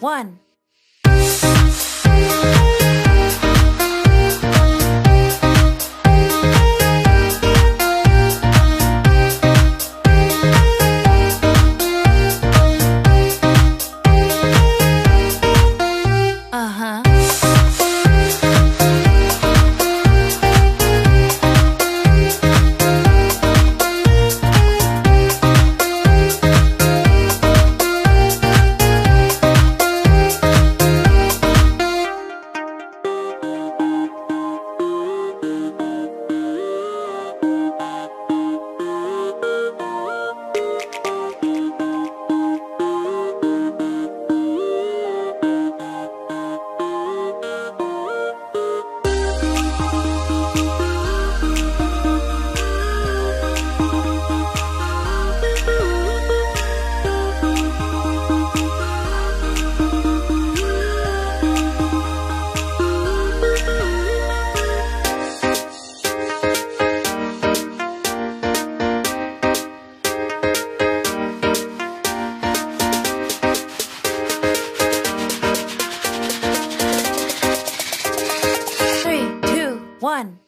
One, one.